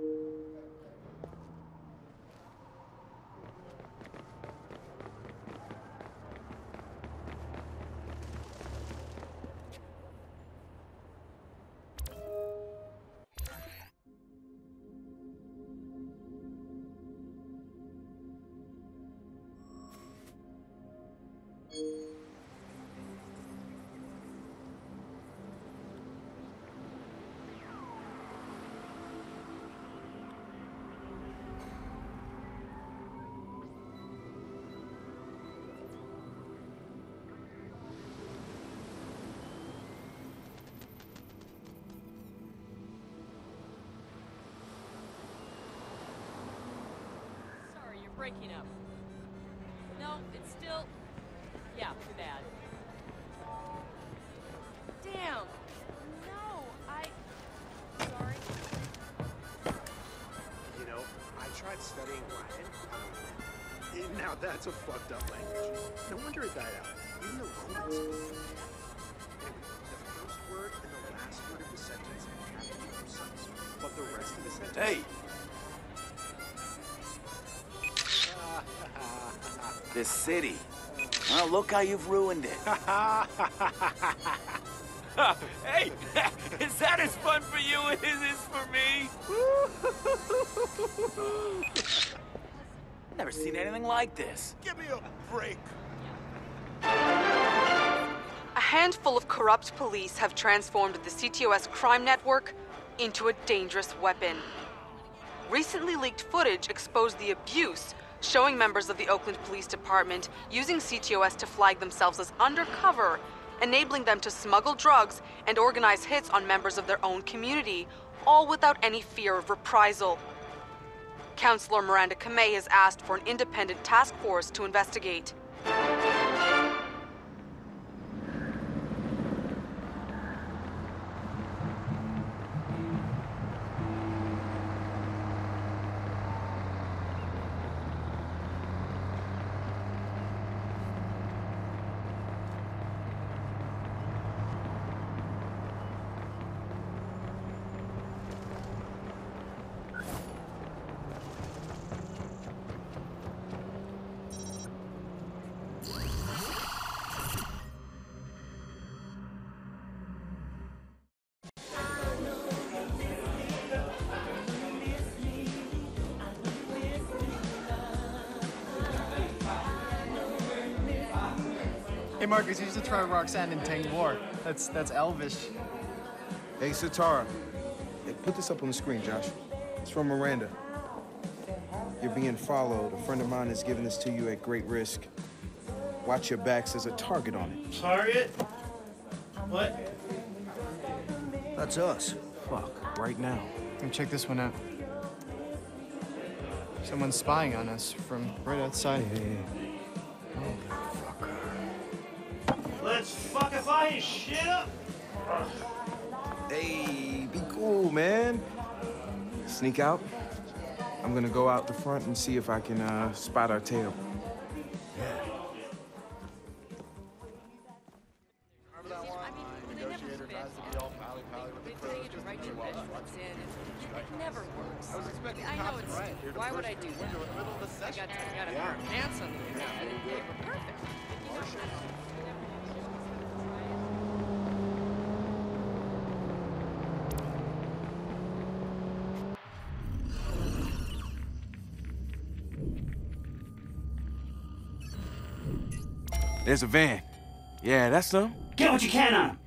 Sorry, you're breaking up. No, it's still. Yeah, too bad. Damn! No, I. Sorry. You know, I tried studying Latin. Eh, Now that's a fucked up language. No wonder it died out. Even the Romans spoke the first word and the last word of the sentence have to be precise, but the rest of the sentence. Hey, this city. Well, look how you've ruined it. hey, is that as fun for you as it is for me? Never seen anything like this. Give me a break. A handful of corrupt police have transformed the CTOS crime network into a dangerous weapon. Recently leaked footage exposed the abuse, showing members of the Oakland Police Department using CTOS to flag themselves as undercover, enabling them to smuggle drugs and organize hits on members of their own community, all without any fear of reprisal. Councilor Miranda Kamei has asked for an independent task force to investigate. Marcus, you should try Roxanne in Tang War. That's that's Elvish. Hey, Sitara. Hey, put this up on the screen, Josh. It's from Miranda. You're being followed. A friend of mine is giving this to you at great risk. Watch your backs. There's a target on it. Target? What? That's us. Fuck, right now. And check this one out. Someone's spying on us from right outside. Let's shit up! Hey, be cool, man. Sneak out. I'm gonna go out the front and see if I can uh, spot our tail. There's a van. Yeah, that's them. Get what you can on him!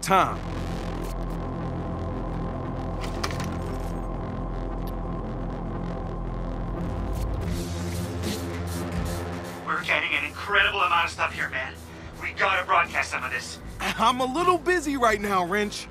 About time. We're getting an incredible amount of stuff here, man. We gotta broadcast some of this. I'm a little busy right now, Wrench.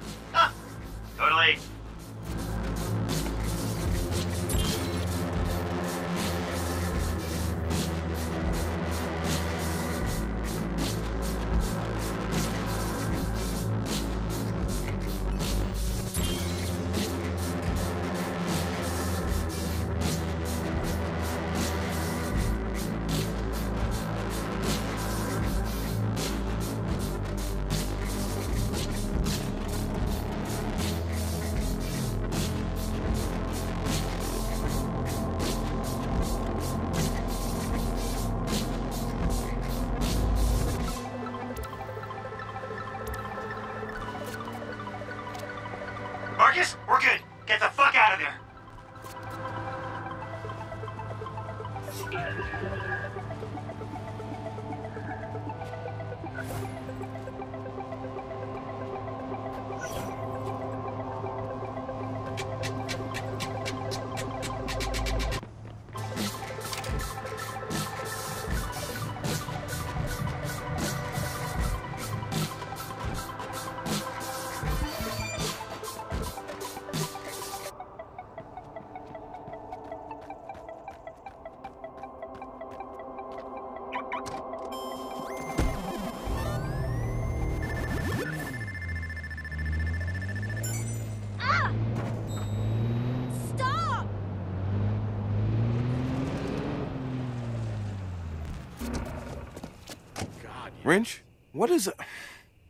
What is it?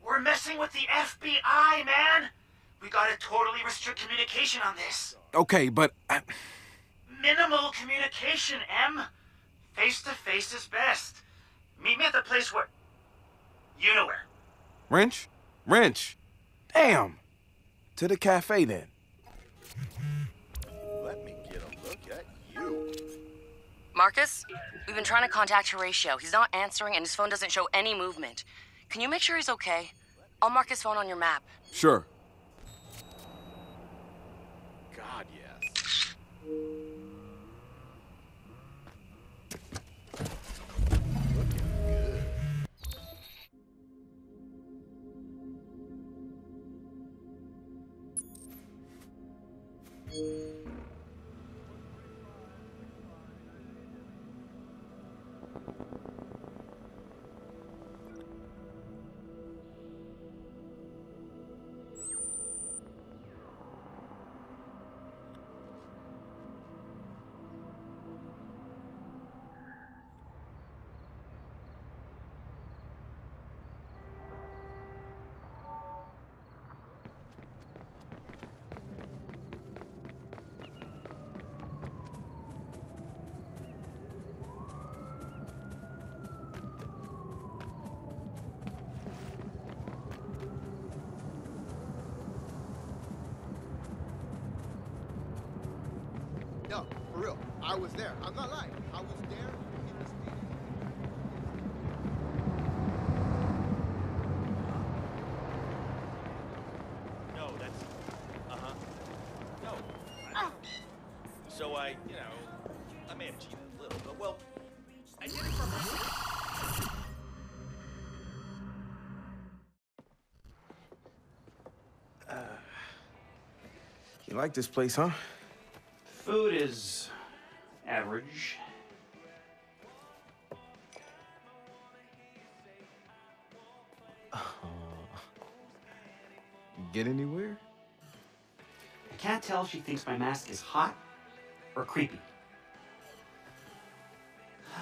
We're messing with the FBI, man. We gotta totally restrict communication on this. Okay, but. I... Minimal communication, M. Face to face is best. Meet me at the place where. You know where. Wrench? Wrench! Damn! To the cafe then. Let me get a look at you. Marcus, we've been trying to contact Horatio. He's not answering and his phone doesn't show any movement. Can you make sure he's okay? I'll mark his phone on your map. Sure. Was there. I'm not lying. I was there in the stadium. No, that's. Uh huh. No. I, so I, you know, I may have cheated a little, but well, I did it for her. You like this place, huh? Food is average. Get anywhere? I can't tell if she thinks my mask is hot or creepy.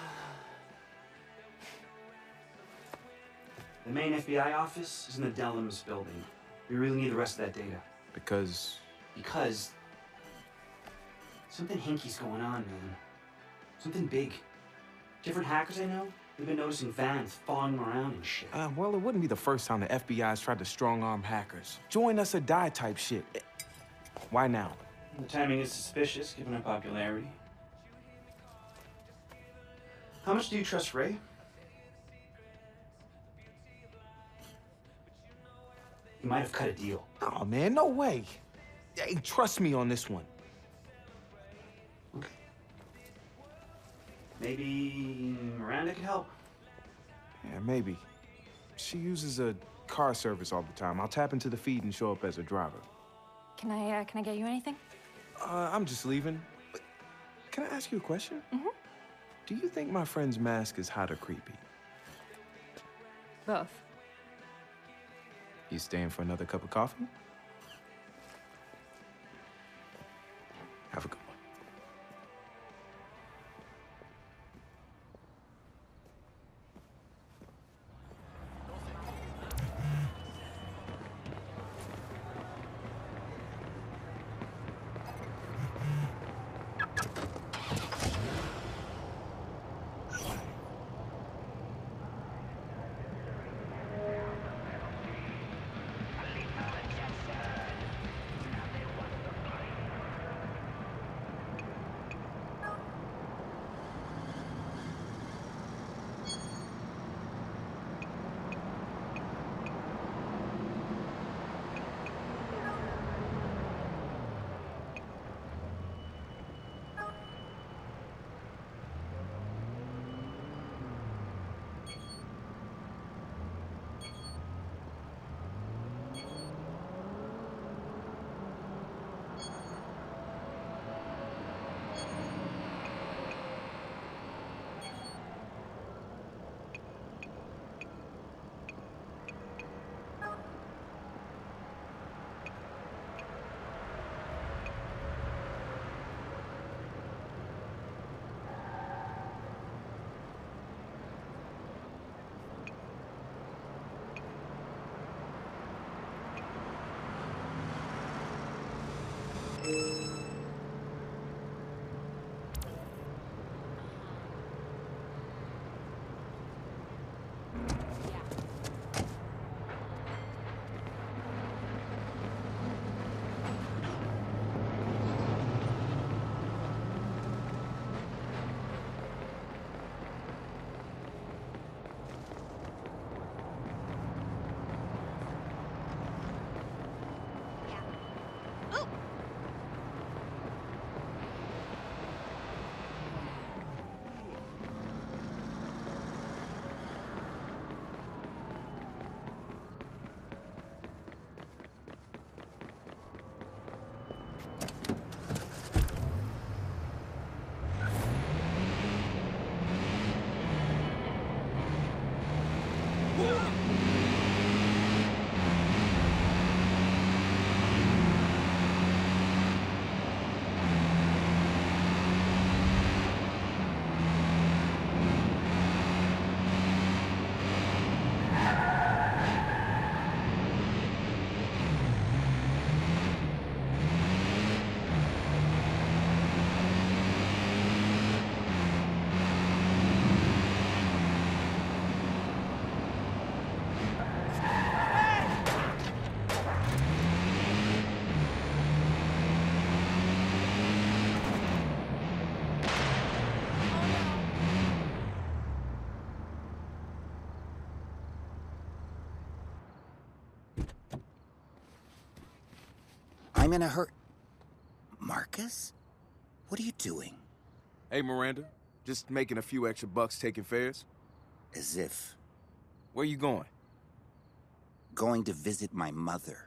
The main FBI office is in the Dellums building. We really need the rest of that data. Because Because something hinky's going on, man. Something big. Different hackers I know, We've been noticing vans following around and shit. Uh, well, it wouldn't be the first time the FBI's tried to strong arm hackers. Join us or die type shit. Why now? The timing is suspicious, given her popularity. How much do you trust Ray? He might have cut a deal. Oh man, no way. Hey, trust me on this one. Maybe Miranda could help. Yeah, maybe. She uses a car service all the time. I'll tap into the feed and show up as a driver. Can I, uh, can I get you anything? Uh, I'm just leaving. But can I ask you a question? Mm-hmm. Do you think my friend's mask is hot or creepy? Both. You staying for another cup of coffee? I'm in a hurry. Marcus? What are you doing? Hey, Miranda. Just making a few extra bucks taking fares. As if. Where are you going? Going to visit my mother.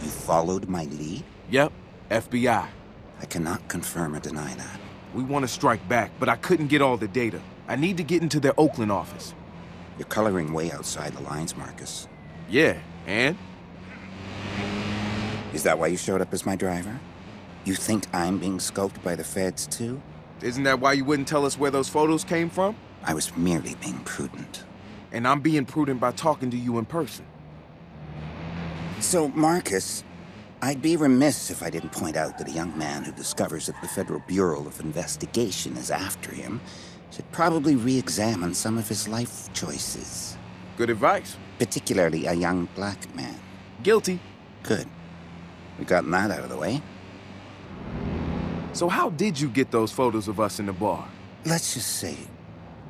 You followed my lead? Yep, FBI. I cannot confirm or deny that. We want to strike back, but I couldn't get all the data. I need to get into their Oakland office. You're coloring way outside the lines, Marcus. Yeah, and? Is that why you showed up as my driver? You think I'm being scoped by the feds, too? Isn't that why you wouldn't tell us where those photos came from? I was merely being prudent. And I'm being prudent by talking to you in person. So, Marcus, I'd be remiss if I didn't point out that a young man who discovers that the Federal Bureau of Investigation is after him should probably re examine some of his life choices. Good advice. Particularly a young black man. Guilty. Good. We've gotten that out of the way. So, how did you get those photos of us in the bar? Let's just say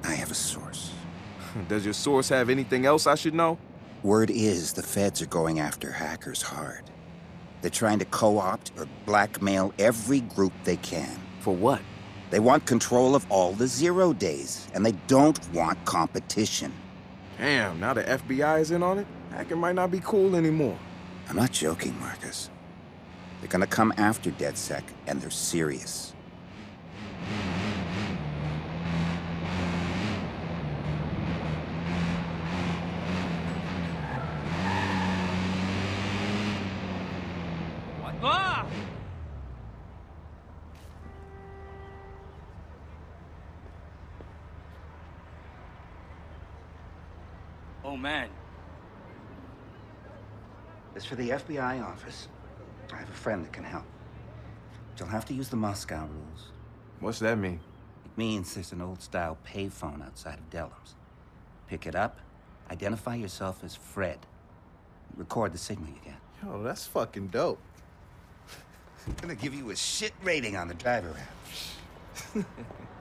I have a source. Does your source have anything else I should know? Word is the feds are going after hackers hard. They're trying to co opt or blackmail every group they can. For what? They want control of all the zero days, and they don't want competition. Damn, now the FBI is in on it? Hacking might not be cool anymore. I'm not joking, Marcus. They're gonna come after DedSec, and they're serious. Ah! Oh, man. As for the FBI office, I have a friend that can help. But you'll have to use the Moscow rules. What's that mean? It means there's an old-style payphone outside of Dellums. Pick it up, identify yourself as Fred, record the signal you get. Yo, that's fucking dope. I'm gonna give you a shit rating on the driver app.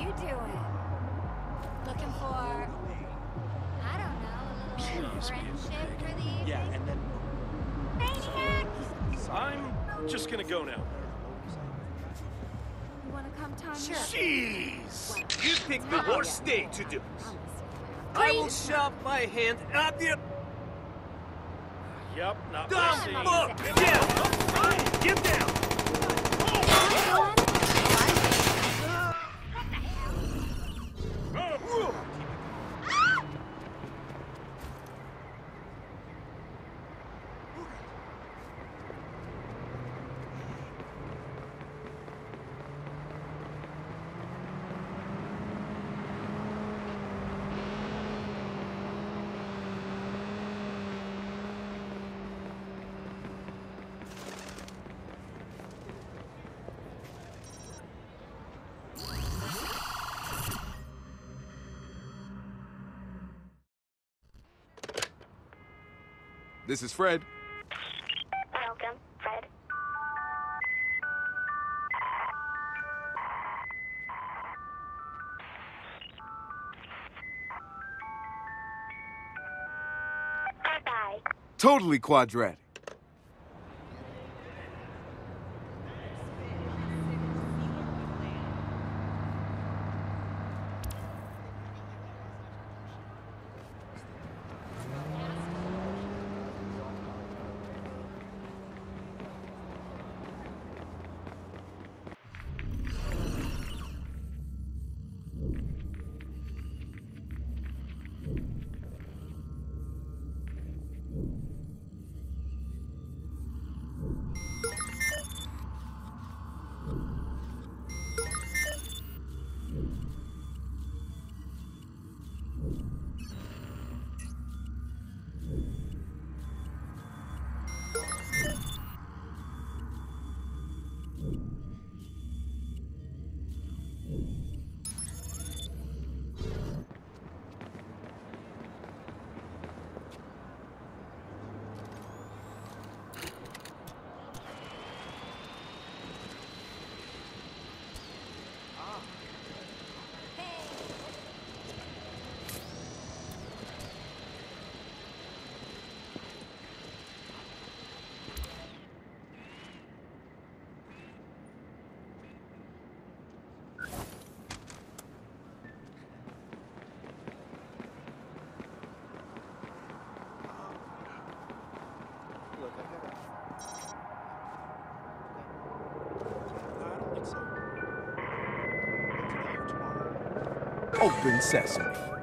you doing? Looking for, I don't know, a little friendship for the evening? Yeah, and then Maniac! I'm just gonna go now. You wanna come, Tom? Sure. Jeez! You picked the worst day to do this. I will shove my hand up your... Yep, not Dumb missing. fuck! Down! Get down! This is Fred. Welcome, Fred. Goodbye. Totally quadrat. Open sesame.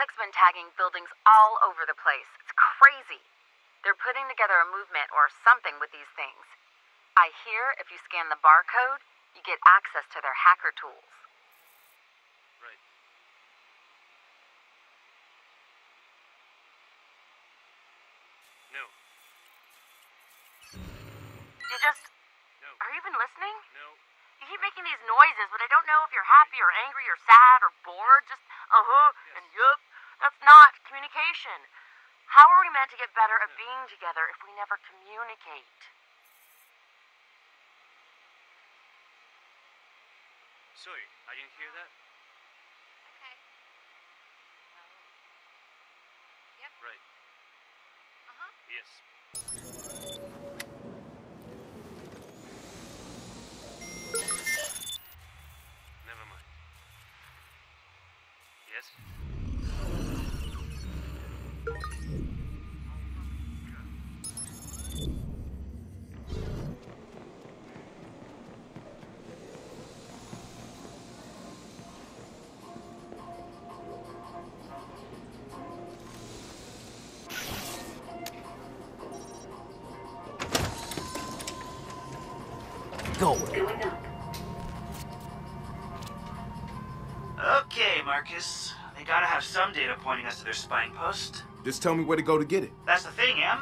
DedSec's been tagging buildings all over the place. It's crazy. They're putting together a movement or something with these things. I hear if you scan the barcode, you get access to their hacker tools. Right. No. You just. No. Are you even listening? No. You keep making these noises, but I don't know if you're happy or angry or sad or bored. Just uh huh and yup. That's not communication. How are we meant to get better at being together if we never communicate? Sorry, I didn't hear that. Okay. Yep. Right. Uh-huh. Yes. Never mind. Yes? Go. Okay, Marcus. They gotta have some data pointing us to their spying post. Just tell me where to go to get it. That's the thing, Em.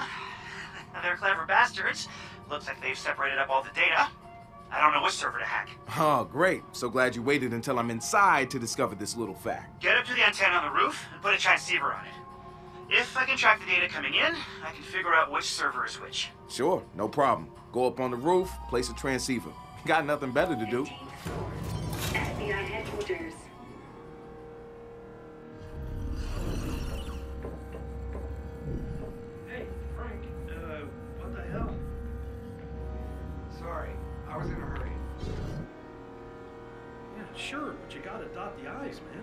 They're clever bastards. Looks like they've separated up all the data. I don't know which server to hack. Oh, great. So glad you waited until I'm inside to discover this little fact. Get up to the antenna on the roof and put a transceiver on it. If I can track the data coming in, I can figure out which server is which. Sure, no problem. Go up on the roof, place a transceiver. Got nothing better to do. FBI headquarters. Hey, Frank. Uh, what the hell? Sorry, I was in a hurry. Yeah, sure, but you gotta dot the I's, man.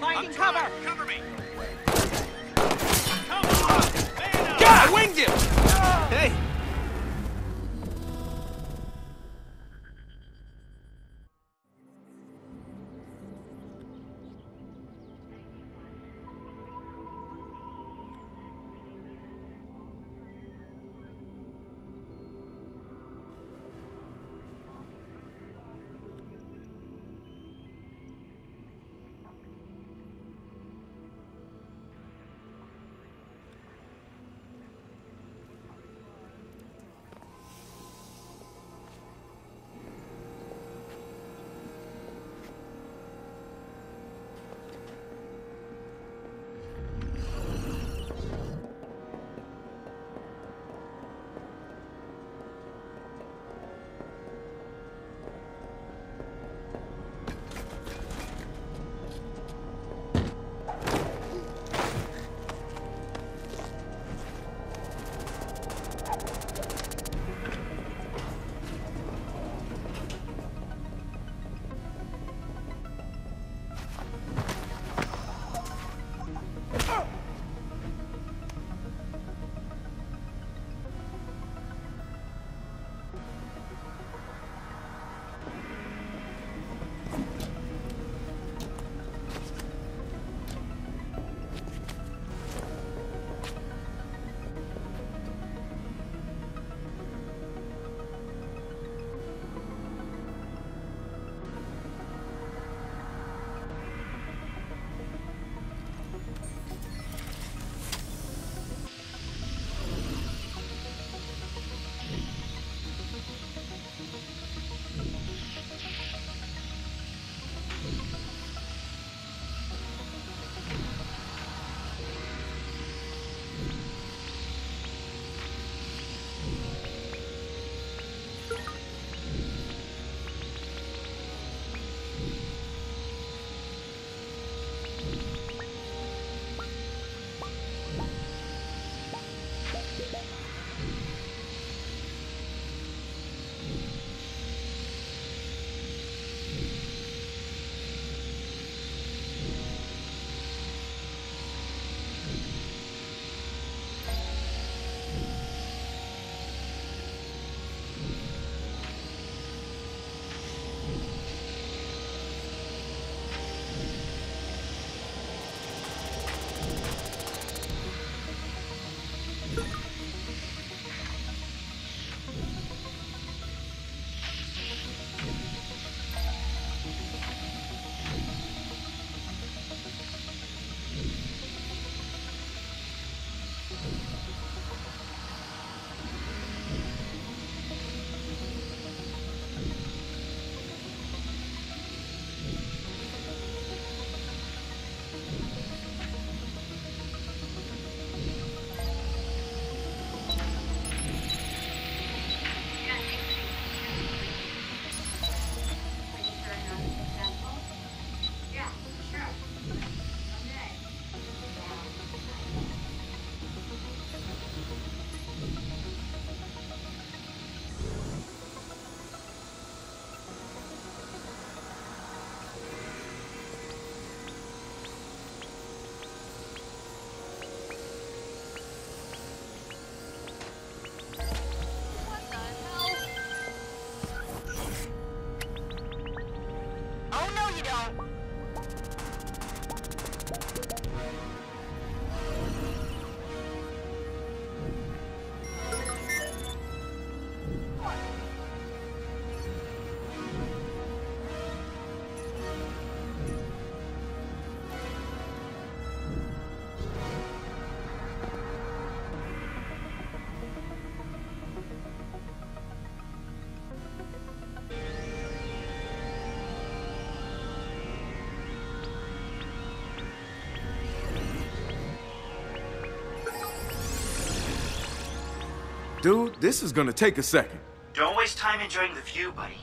Finding cover! Cover me! God! I winged him! Dude, this is gonna take a second. Don't waste time enjoying the view, buddy.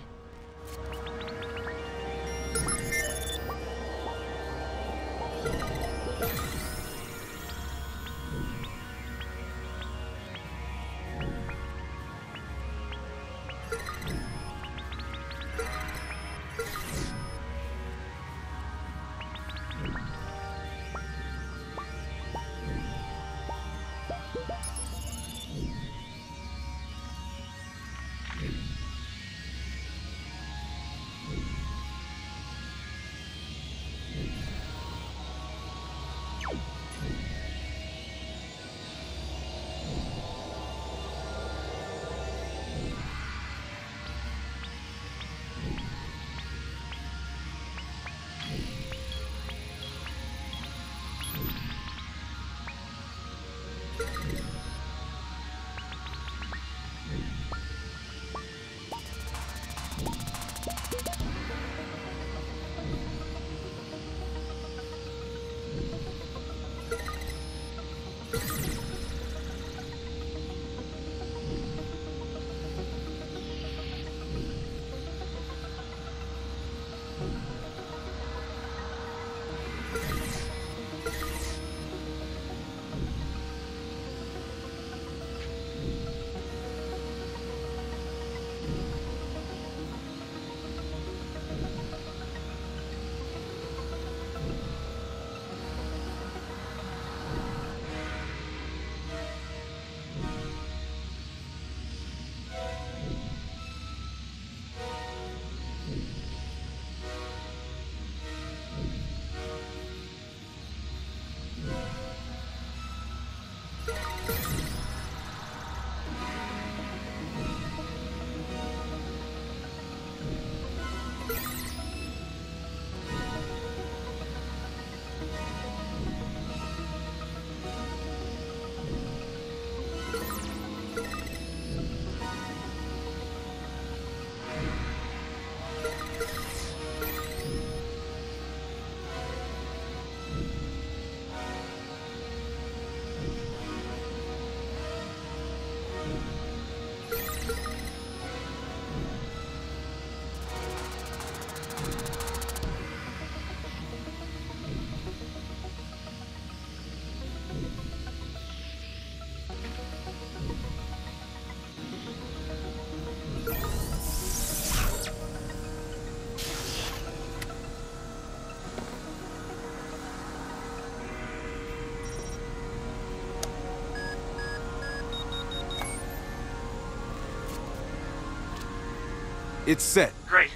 It's set. Great.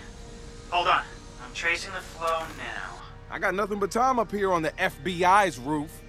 Hold on. I'm tracing the flow now. I got nothing but time up here on the FBI's roof.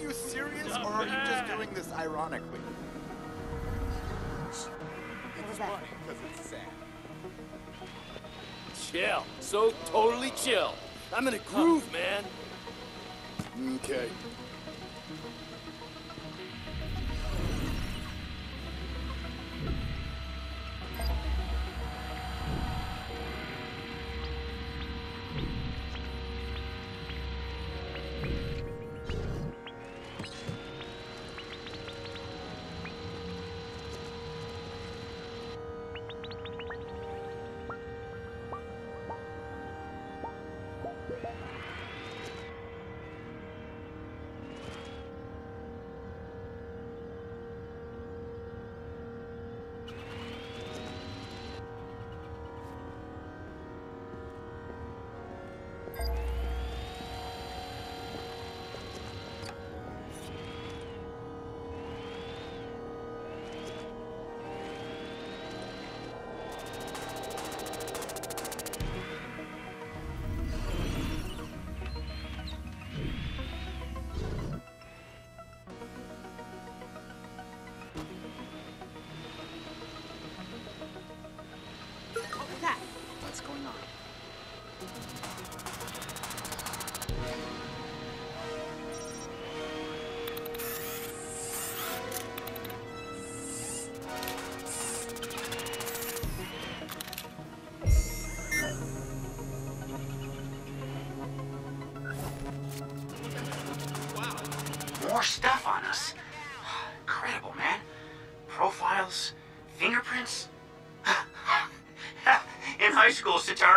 You serious, or are you just doing this ironically? It's funny because it's sad. Chill. So totally chill. I'm in a groove, man. Okay.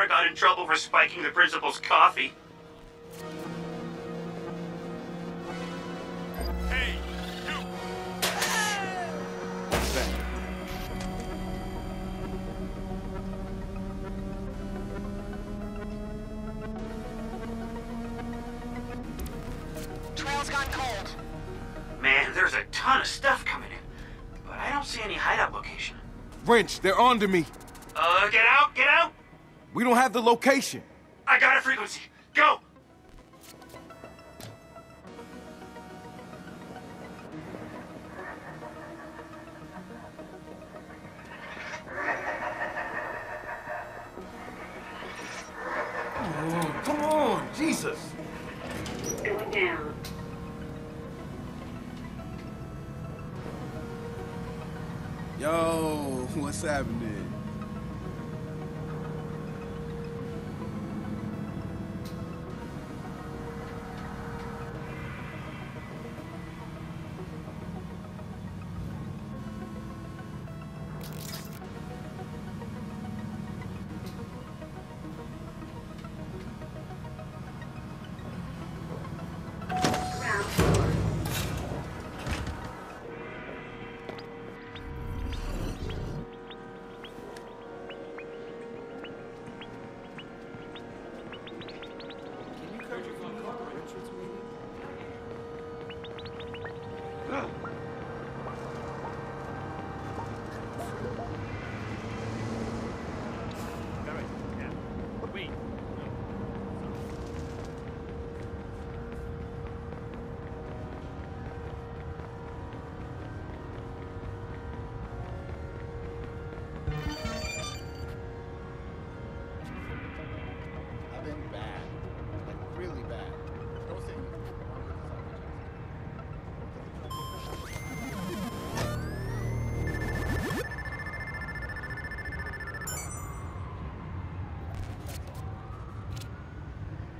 School, got in trouble for spiking the principal's coffee. Trail's gone cold. Man, there's a ton of stuff coming in, but I don't see any hideout location. Wrench, they're onto me. We don't have the location.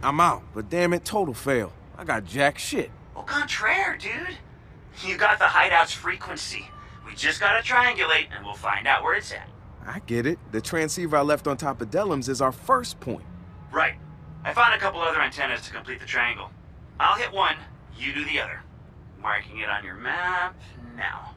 I'm out, but damn it, total fail. I got jack shit. Au contraire, dude. You got the hideout's frequency. We just gotta triangulate, and we'll find out where it's at. I get it. The transceiver I left on top of Dellums is our first point. Right. I found a couple other antennas to complete the triangle. I'll hit one, you do the other. Marking it on your map now.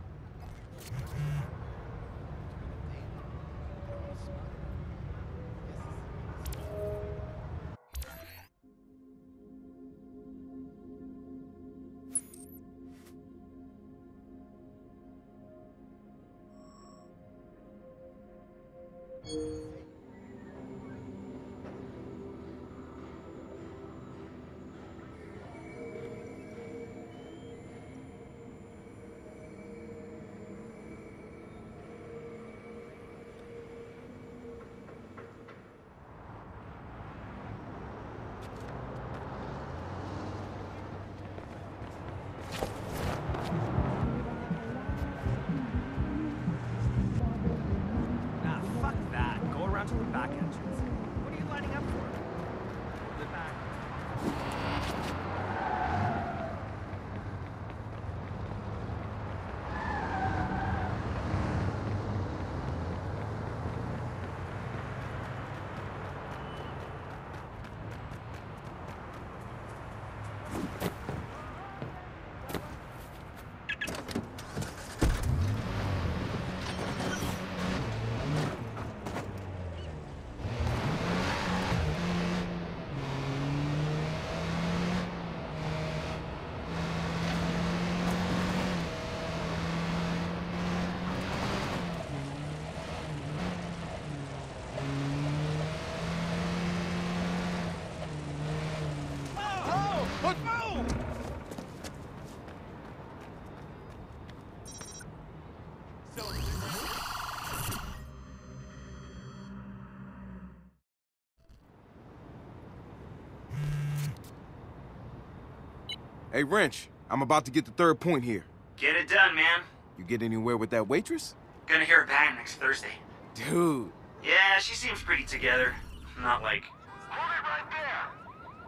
Hey, Wrench, I'm about to get the third point here. Get it done, man. You get anywhere with that waitress? Gonna hear her bang next Thursday. Dude. Yeah, she seems pretty together. Not like.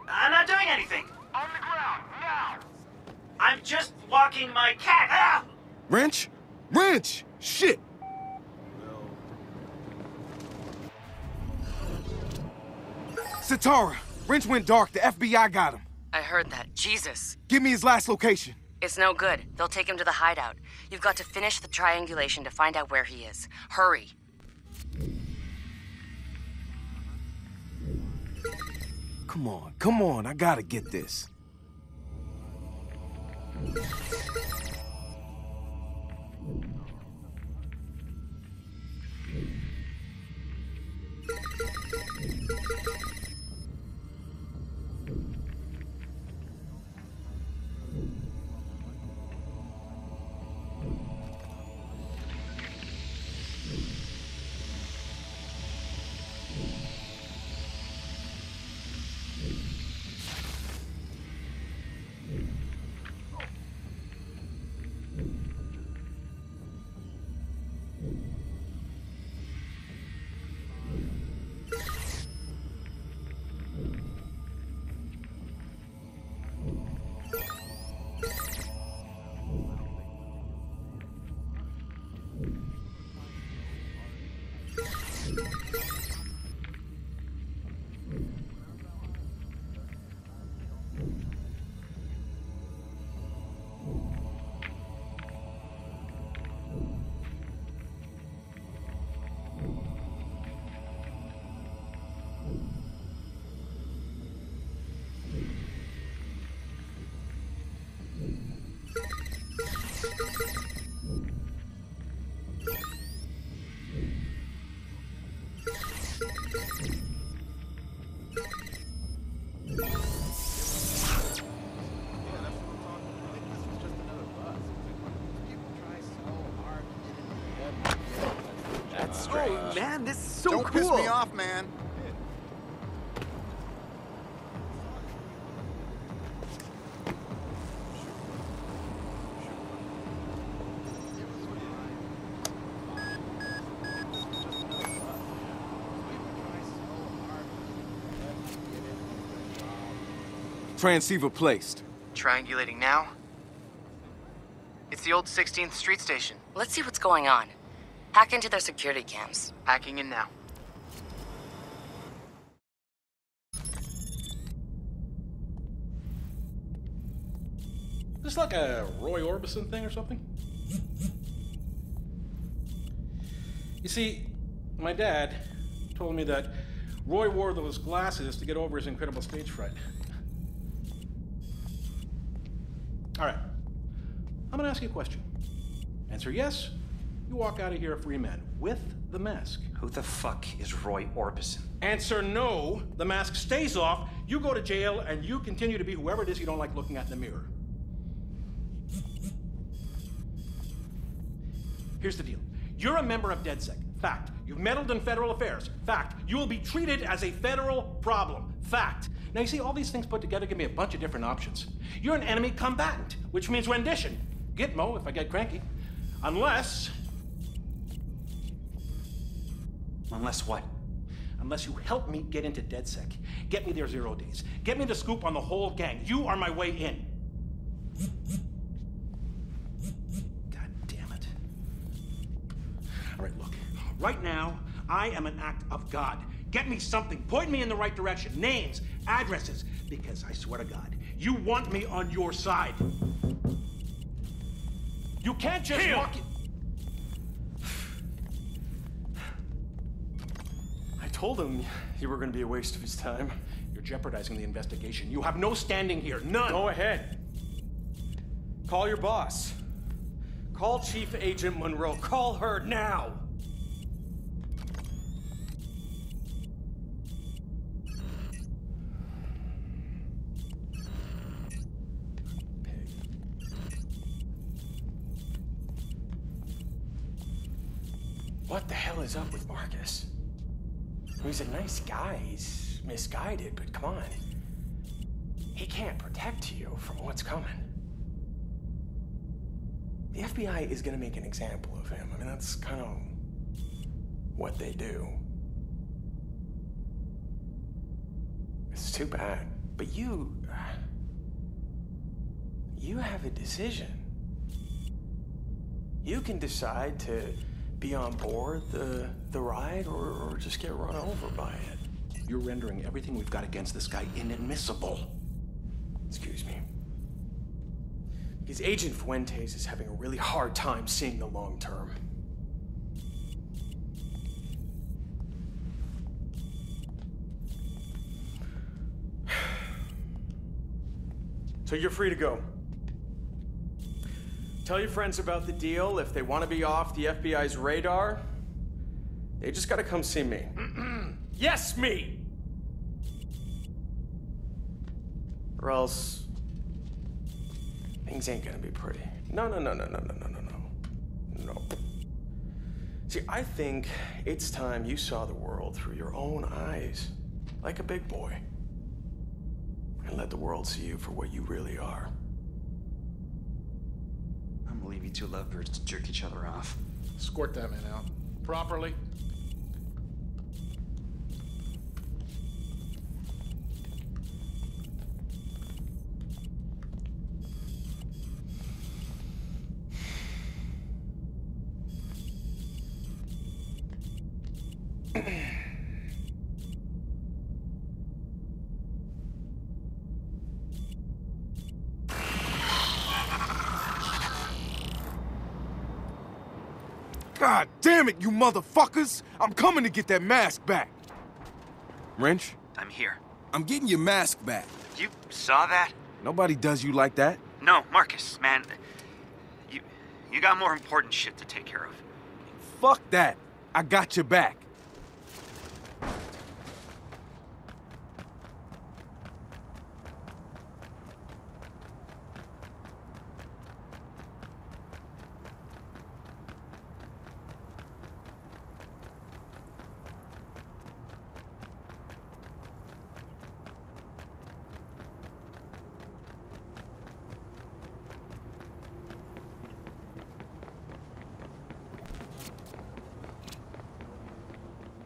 I'm not doing anything. On the ground, now. I'm just walking my cat. Ah! Wrench? Wrench! Shit! Sitara, Wrench went dark. The FBI got him. I heard that. Jesus. Give me his last location. It's no good. They'll take him to the hideout. You've got to finish the triangulation to find out where he is. Hurry. Come on, come on. I gotta get this. That's Oh, man, this is so Don't cool. piss me off, man. Transceiver placed. Triangulating now? It's the old 16th Street Station. Let's see what's going on. Hack into their security cams. Hacking in now. Is this like a Roy Orbison thing or something? You see, my dad told me that Roy wore those glasses to get over his incredible stage fright. All right. I'm gonna ask you a question. Answer yes, you walk out of here a free man with the mask. Who the fuck is Roy Orbison? Answer no, the mask stays off, you go to jail, and you continue to be whoever it is you don't like looking at in the mirror. Here's the deal. You're a member of DedSec. Fact. You've meddled in federal affairs. Fact. You will be treated as a federal problem. Fact. Now, you see, all these things put together give me a bunch of different options. You're an enemy combatant, which means rendition. Gitmo, if I get cranky. Unless. Unless what? Unless you help me get into DedSec. Get me their zero days. Get me the scoop on the whole gang. You are my way in. God damn it. All right, look. Right now, I am an act of God. Get me something. Point me in the right direction. Names, addresses. Because I swear to God, you want me on your side. You can't just walk in. I told him you were going to be a waste of his time. You're jeopardizing the investigation. You have no standing here. None. Go ahead. Call your boss. Call Chief Agent Monroe. Call her now. He's a nice guy. He's misguided, but come on. he can't protect you from what's coming. The FBI is gonna make an example of him. I mean, that's kind of what they do. It's too bad. But you. You have a decision. You can decide to be on board the, the ride or, or just get run over by it. You're rendering everything we've got against this guy inadmissible. Excuse me. Because Agent Fuentes is having a really hard time seeing the long term. So you're free to go. Tell your friends about the deal. If they want to be off the FBI's radar, they just gotta come see me. yes, me! Or else. Things ain't gonna be pretty. No, no, no, no, no, no, no, no, no. No. See, I think it's time you saw the world through your own eyes, like a big boy. And let the world see you for what you really are. I'm gonna leave you two lovebirds to jerk each other off. Squirt that man out. Properly. God damn it, you motherfuckers! I'm coming to get that mask back. Wrench, I'm here. I'm getting your mask back. You saw that? Nobody does you like that. No, Marcus, man. You you got more important shit to take care of. Fuck that. I got your back.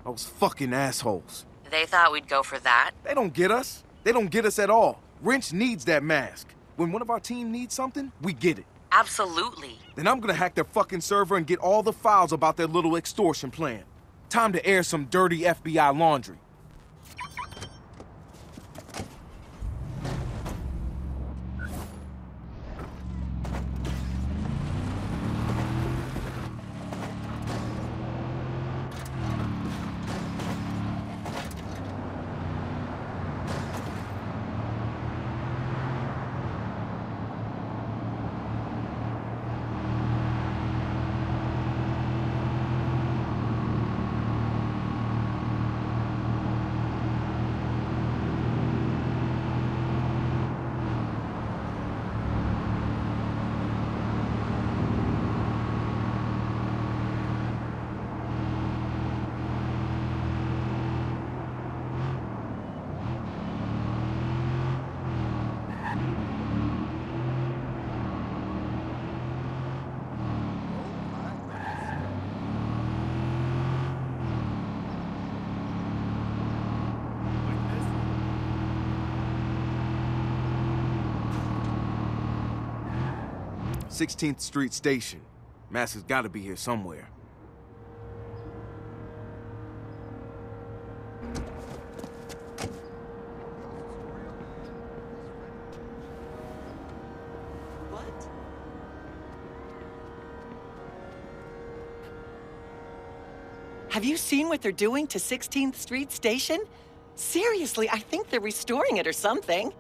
Those fucking assholes. They thought we'd go for that. They don't get us. They don't get us at all. Wrench needs that mask. When one of our team needs something, we get it. Absolutely. Then I'm gonna hack their fucking server and get all the files about their little extortion plan. Time to air some dirty FBI laundry. Sixteenth Street Station. Mask has got to be here somewhere. What? Have you seen what they're doing to 16th Street Station? Seriously, I think they're restoring it or something.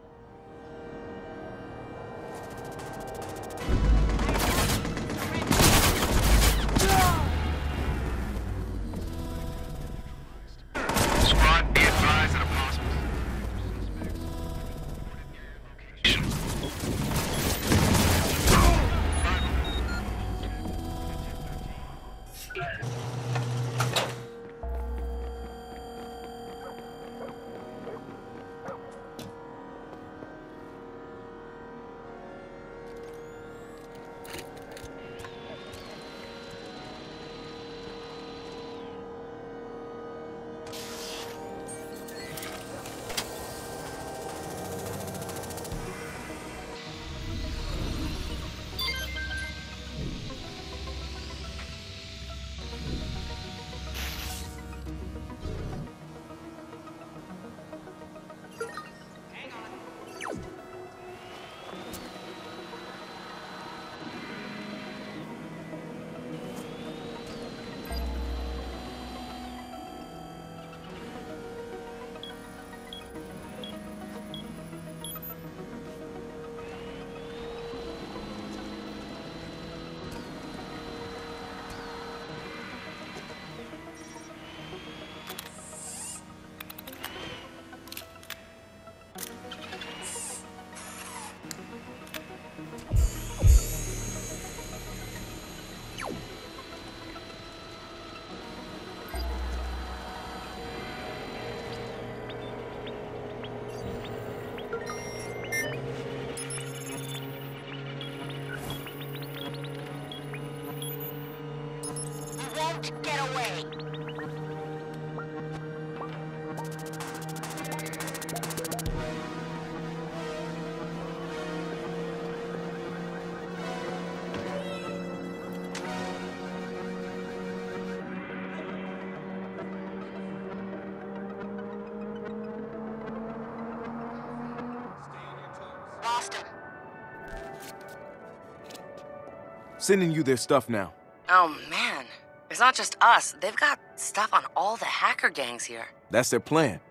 Sending you their stuff now. Oh man, it's not just us. They've got stuff on all the hacker gangs here. That's their plan.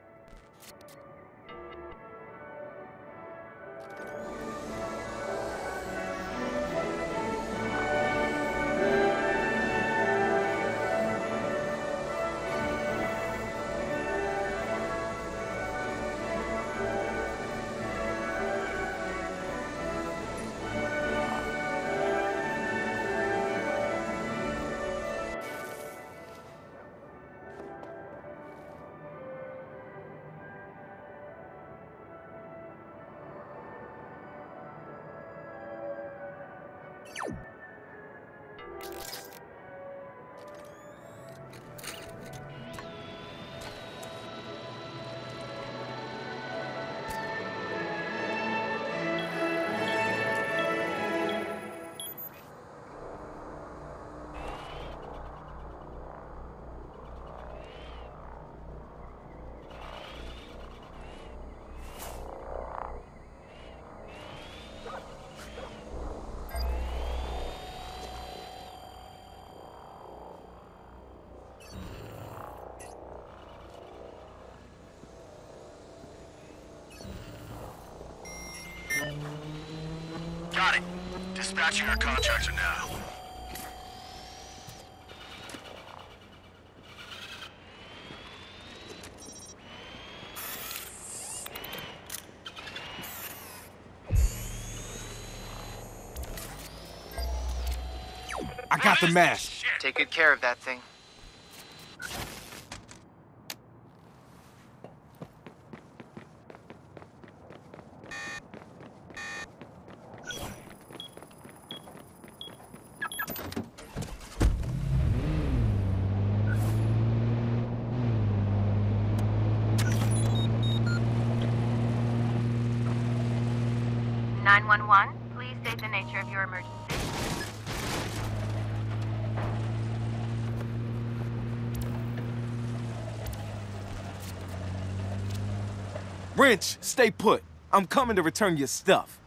Dispatching our contractor now. I got the mask. Take good care of that thing. Wrench, stay put. I'm coming to return your stuff.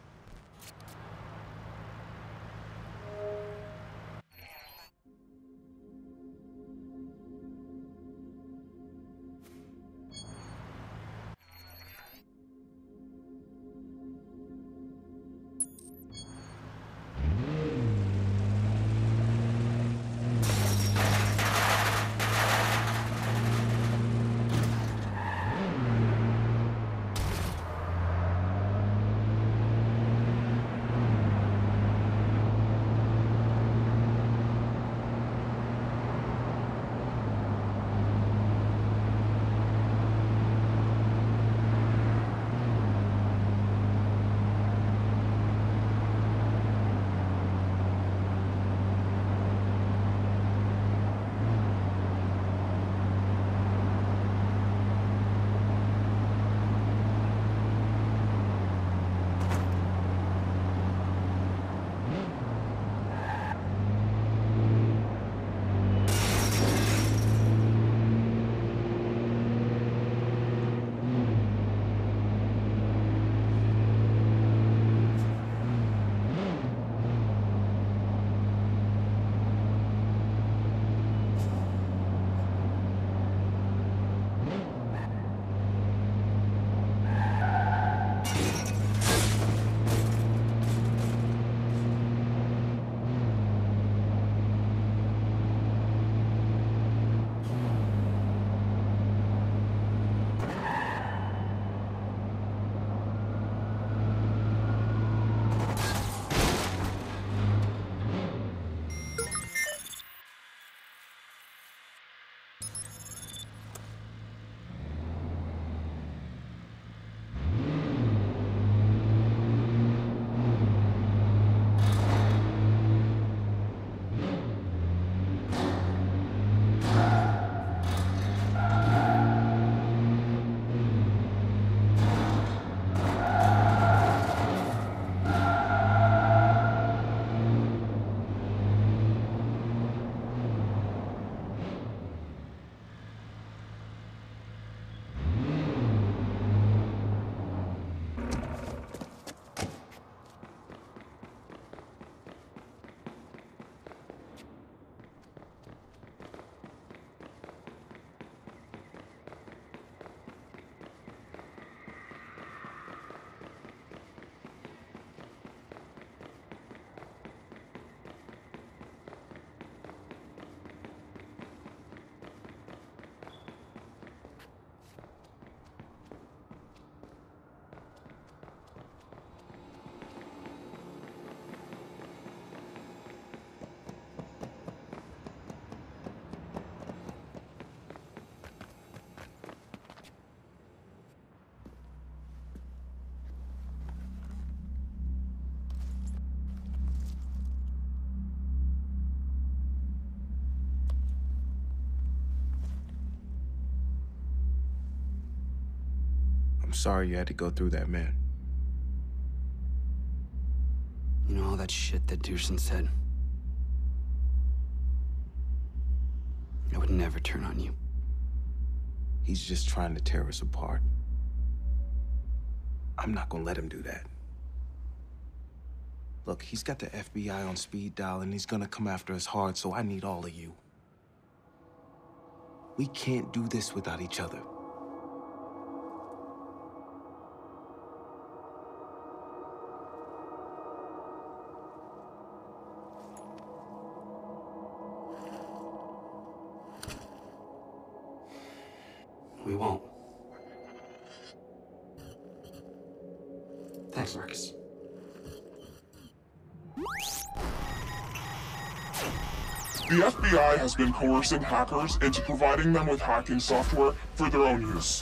I'm sorry you had to go through that, man. You know all that shit that Dušan said? I would never turn on you. He's just trying to tear us apart. I'm not gonna let him do that. Look, he's got the FBI on speed dial and he's gonna come after us hard, so I need all of you. We can't do this without each other. The FBI has been coercing hackers into providing them with hacking software for their own use.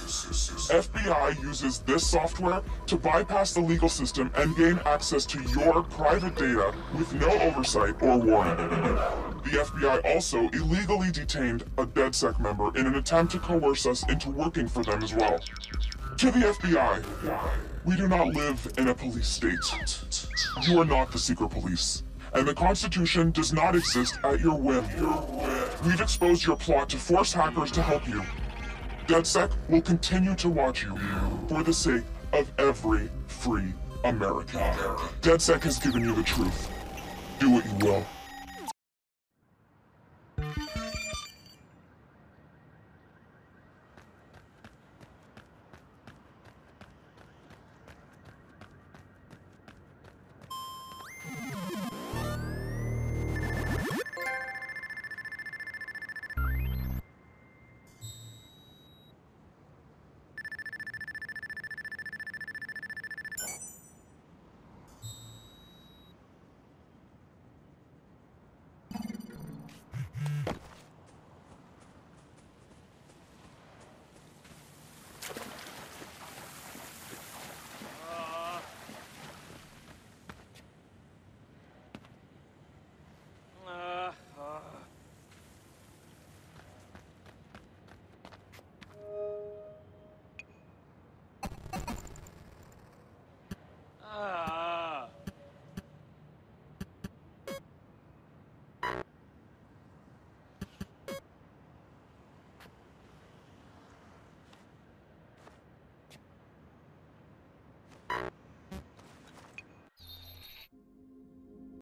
FBI uses this software to bypass the legal system and gain access to your private data with no oversight or warning. The FBI also illegally detained a DedSec member in an attempt to coerce us into working for them as well. To the FBI, we do not live in a police state. You are not the secret police and the Constitution does not exist at your whim. We've exposed your plot to force hackers to help you. DedSec will continue to watch you for the sake of every free American. DedSec has given you the truth. Do what you will.